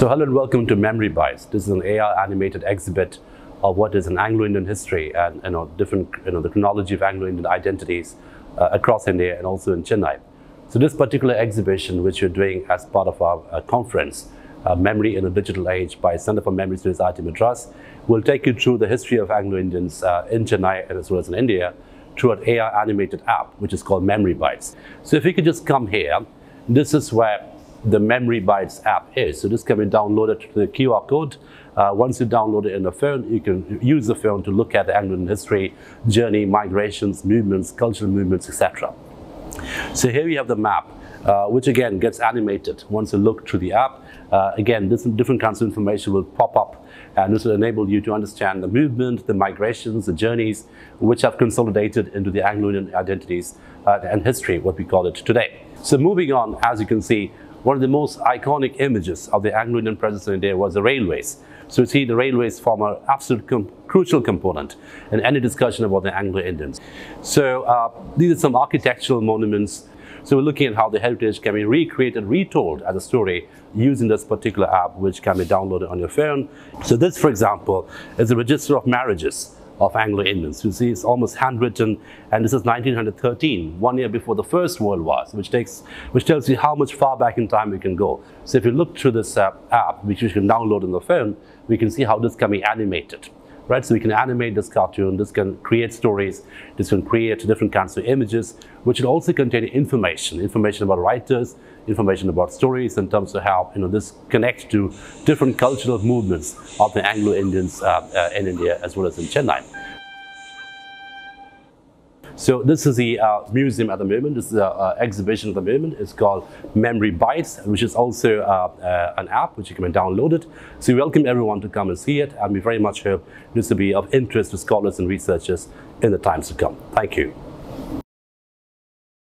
So hello and welcome to Memory Bytes. This is an AR animated exhibit of what is an Anglo-Indian history and you know different you know the chronology of Anglo-Indian identities uh, across India and also in Chennai. So this particular exhibition, which we're doing as part of our uh, conference, uh, Memory in the Digital Age by Center for Memory Studies IIT Madras, will take you through the history of Anglo-Indians uh, in Chennai and as well as in India through an AR animated app, which is called Memory Bytes. So if you could just come here, this is where the Memory Bytes app is. So this can be downloaded to the QR code. Uh, once you download it in the phone, you can use the phone to look at the Anglo history, journey, migrations, movements, cultural movements, etc. So here we have the map, uh, which again gets animated once you look through the app. Uh, again, this different kinds of information will pop up and this will enable you to understand the movement, the migrations, the journeys, which have consolidated into the Anglo-Indian identities uh, and history, what we call it today. So moving on, as you can see, one of the most iconic images of the Anglo-Indian presence in India was the railways. So you see the railways form an absolute com crucial component in any discussion about the Anglo-Indians. So uh, these are some architectural monuments. So we're looking at how the heritage can be recreated, retold as a story using this particular app, which can be downloaded on your phone. So this, for example, is a register of marriages of Anglo-Indians. You see, it's almost handwritten, and this is 1913, one year before the First World War, which takes, which tells you how much far back in time we can go. So if you look through this uh, app, which you can download on the phone, we can see how this can be animated right? So we can animate this cartoon, this can create stories, this can create different kinds of images, which will also contain information, information about writers, information about stories in terms of how you know this connects to different cultural movements of the Anglo-Indians uh, uh, in India as well as in Chennai. So this is the uh, museum at the moment. This is an uh, exhibition at the moment. It's called Memory Bytes, which is also uh, uh, an app which you can download it. So we welcome everyone to come and see it, and we very much hope this will be of interest to scholars and researchers in the times to come. Thank you.